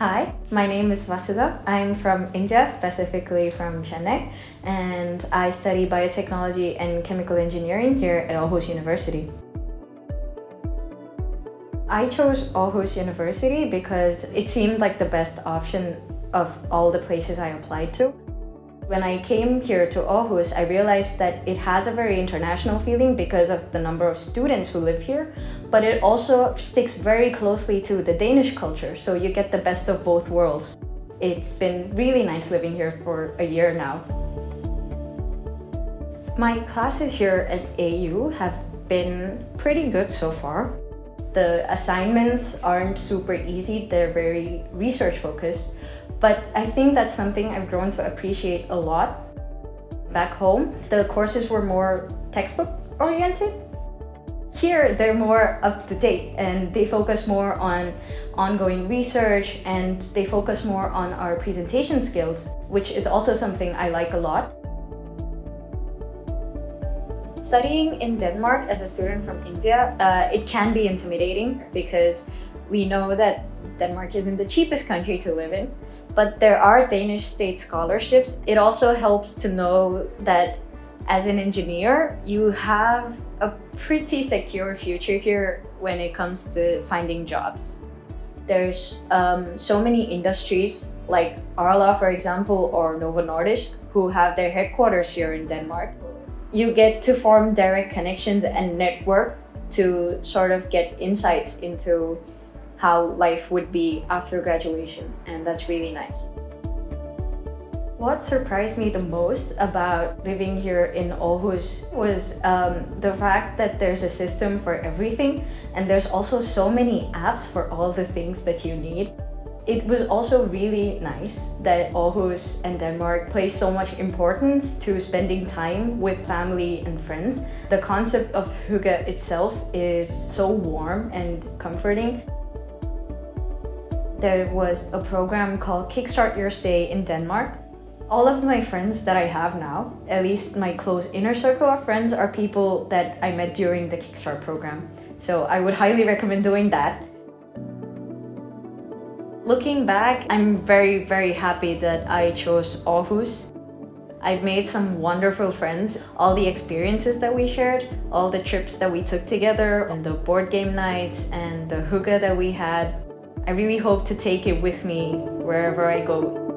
Hi, my name is Vasudha. I'm from India, specifically from Chennai, and I study biotechnology and chemical engineering here at Aarhus University. I chose Aarhus University because it seemed like the best option of all the places I applied to. When I came here to Aarhus, I realized that it has a very international feeling because of the number of students who live here, but it also sticks very closely to the Danish culture, so you get the best of both worlds. It's been really nice living here for a year now. My classes here at AU have been pretty good so far. The assignments aren't super easy, they're very research focused, but I think that's something I've grown to appreciate a lot. Back home, the courses were more textbook oriented. Here, they're more up to date and they focus more on ongoing research and they focus more on our presentation skills, which is also something I like a lot. Studying in Denmark as a student from India, uh, it can be intimidating because we know that Denmark isn't the cheapest country to live in, but there are Danish state scholarships. It also helps to know that as an engineer, you have a pretty secure future here when it comes to finding jobs. There's um, so many industries like Arla, for example, or Novo Nordisk, who have their headquarters here in Denmark you get to form direct connections and network to sort of get insights into how life would be after graduation and that's really nice. What surprised me the most about living here in Aarhus was um, the fact that there's a system for everything and there's also so many apps for all the things that you need. It was also really nice that Aarhus and Denmark place so much importance to spending time with family and friends. The concept of hygge itself is so warm and comforting. There was a program called Kickstart Your Stay in Denmark. All of my friends that I have now, at least my close inner circle of friends, are people that I met during the Kickstart program. So I would highly recommend doing that. Looking back, I'm very, very happy that I chose Aarhus. I've made some wonderful friends. All the experiences that we shared, all the trips that we took together, and the board game nights and the hygge that we had. I really hope to take it with me wherever I go.